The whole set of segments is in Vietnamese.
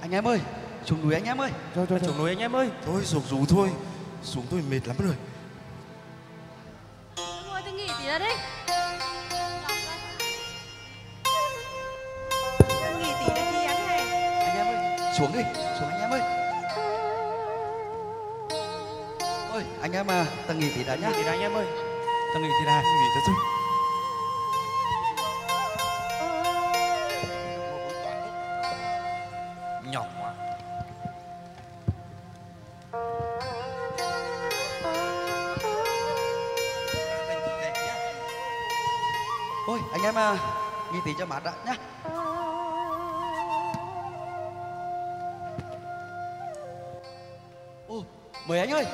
anh em ơi xuống núi anh em ơi. Rồi rồi xuống núi anh em ơi. Thôi xuống rú thôi. Xuống tôi mệt lắm rồi. Thôi tôi nghỉ tí nữa đấy. Nghỉ tí nữa chi anh hay anh em ơi xuống đi. Xuống anh em ơi. Ôi anh em à ta nghỉ tí đã nhá. thì đã anh em ơi. Ta nghỉ thì đã nghỉ cho tôi ôi anh em à nghỉ tí cho mát đã nhá. Ô mời anh ơi.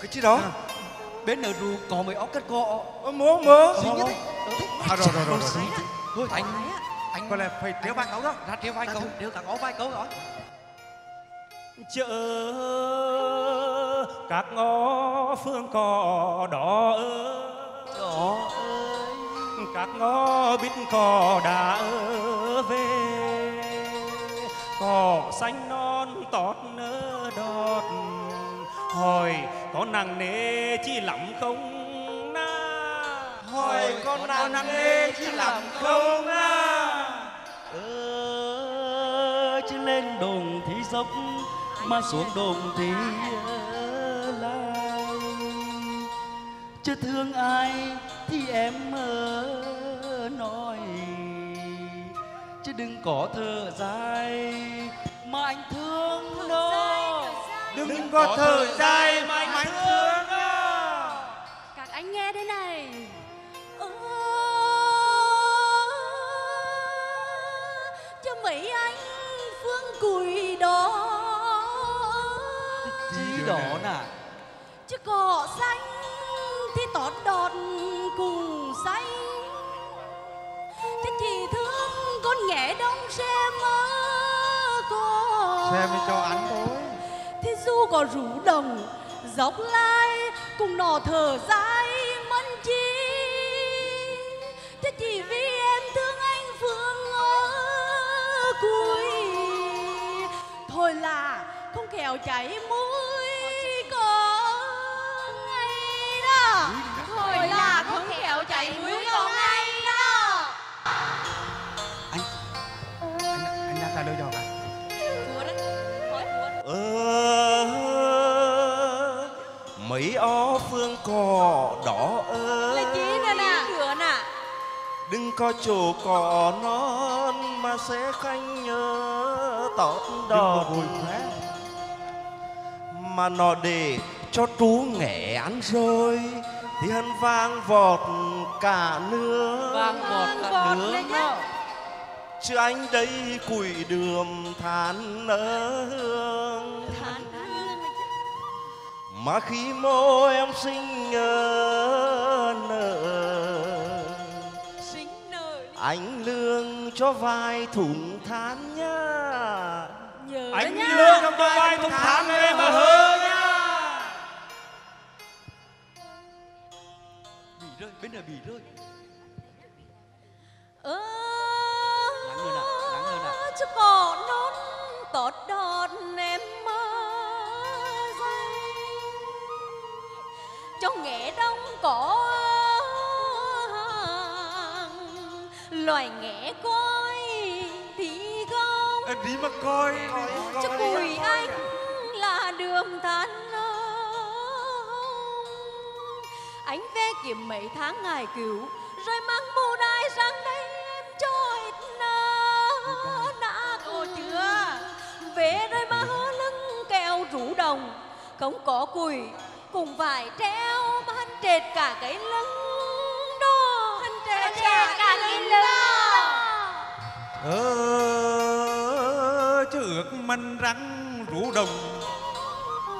Cái chi đó? Bên nở rù có mấy ốc cất co Ơ, mớ mớ. Xinh nhất đấy à, rồi rồi rồi rồi thôi anh anh có lẽ phải treo vài câu đó. Ra treo vài câu treo cả ngó vài câu đó chợ các ngõ phương cỏ đỏ ơi các ngõ bít cỏ đã về cỏ xanh non tót nơ đọt. Hỏi có nặng nề chi lắm không na? Hỏi con nặng nề chi lắm không à ơ chứ lên đồng thì dốc mà xuống đồng thì lai. Chứ thương ai thì em ơ nói chứ đừng có thở dài mà anh thương nó. đừng có thở dài mà anh thương các anh nghe đây này. Ơ, cho mấy anh phương cùi đó. Chi đó nè. chứ cỏ xanh thì tót đọt cùng xanh chứ chỉ thương con nghé đông xem mơ có xem cho anh thôi thì dù có rủ đồng dốc lai cùng nọ thở dài mân chi. Thế chỉ vì em thương anh phương ở cuối. Thôi là không khéo cháy mũi ó phương cỏ đỏ ơi. Là chí nè nè cửa nè đừng có chỗ cỏ non mà sẽ khanh nhớ tót đỏ mà nó để cho chú nghẻ ăn rồi thì hân vang vọt cả nước. Vang vọt cả nướng đó. chứ anh đây củi đường than nở hương than hương mà khi mô em sinh sinh nở anh lương cho vài thùng than nhá nhớ anh nhá. lương cho vai thùng thán em mà hơ nha. Bị rơi bên này bị rơi kiếm mấy tháng ngài cứu rồi mang bù đai sang đây em cho ít nơ đã cô chưa? về rồi mà hơ lưng kẹo rủ đồng không có cùi cùng vải treo mà hắn trệt cả cái lưng đó. Hắn trệt cả cái lưng đó. Ờ, chứ ước mình rắn rủ đồng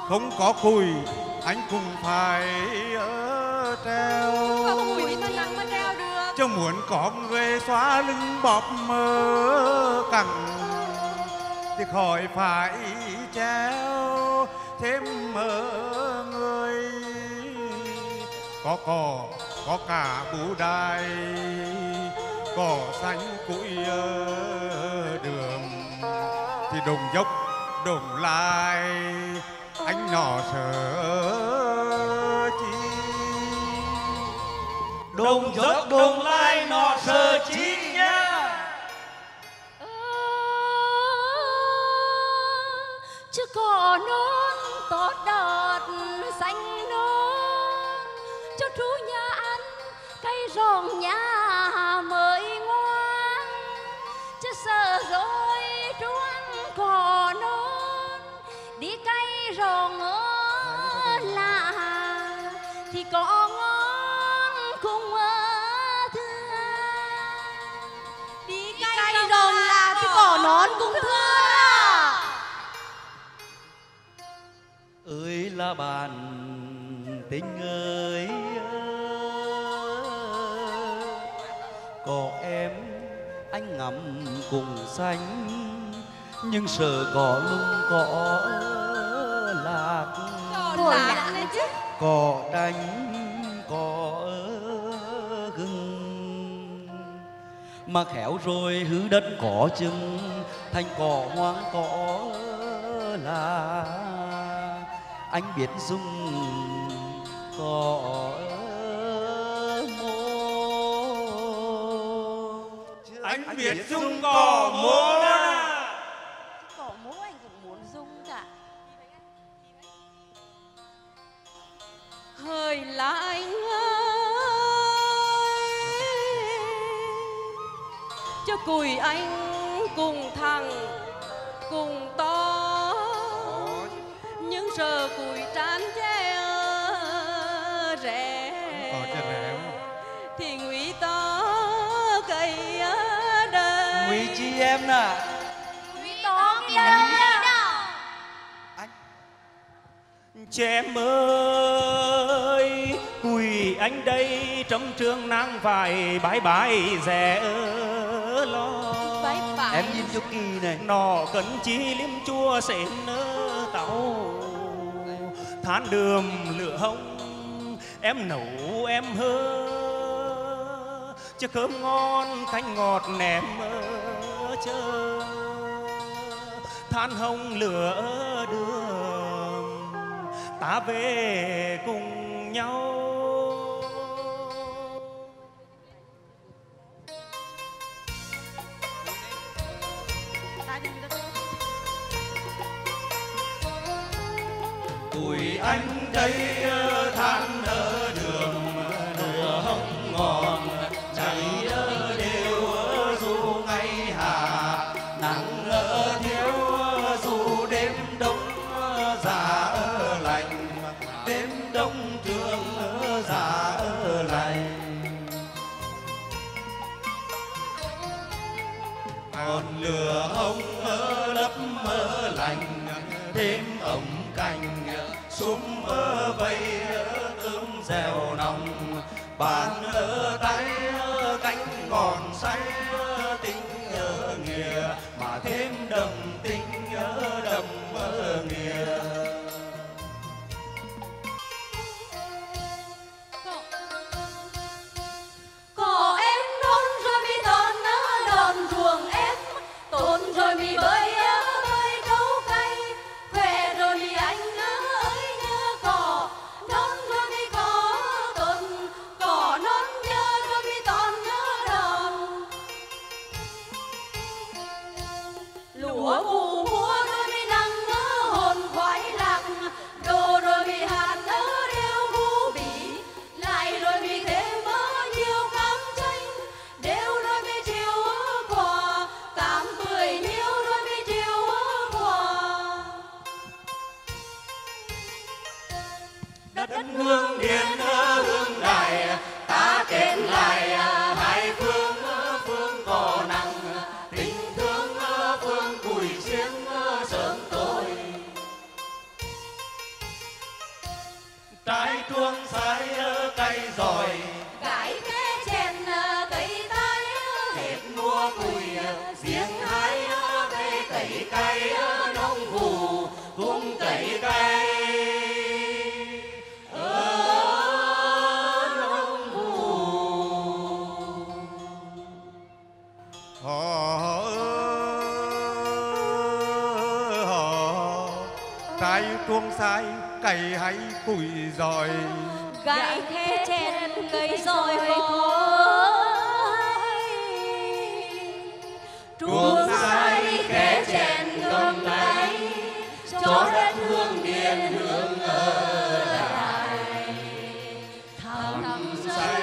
không có cùi anh cũng phải ở mà treo cho muốn có người xóa lưng bọp mơ cẳng. Thì khỏi phải treo thêm mơ người. Có cỏ có cả bù đai cỏ xanh củi ờ, đường. Thì đồng dốc đụng lại anh nọ sợ chi Đồng giấc đồng lai nọ sơ chi nha. Ơ, chứ có non tốt đợt xanh non. Cho chú nhà ăn cây rong nhà bạn tình ơi có em anh ngắm cùng xanh nhưng sợ có lung có lạc. Lạc có đánh có gừng. Mà khéo rồi hư đất có chừng thành cỏ hoang cỏ là anh biết dùng cỏ mô. Anh biết dung cỏ mô cỏ mố anh cũng muốn dung cả. Hơi là anh ơi cho cùi anh cùng thằng cùng to giờ cùi trán che rẻ. Thì ngụy to cây đời. Nguy chi em nè. Ngụy to cây đời Chém ơi Quỳ anh đây Trong trường nang vải Bái bái rẻ lo. Em nhìn cho kỳ này Nọ cấn chi liêm chua sến tàu Than đường lửa hồng Em nấu em hơ. Chứ cơm ngon canh ngọt ném chờ Than hồng lửa đường Ta về cùng nhau. Tuổi anh đây than ở đường nửa hồng ngọn, cháy đều dù ngày hà nắng thiếu dù đêm đông già ở lạnh đêm đông thương già ở lạnh còn lửa hồng mơ lấp mơ lành, đêm nồng bàn ở tay cánh còn say tay tuông sai cày hay củi giỏi gãy khe chèn cây rồi hay tuông sai khe chèn cầm tay. cho đất hương điền hương ở lại. thắm say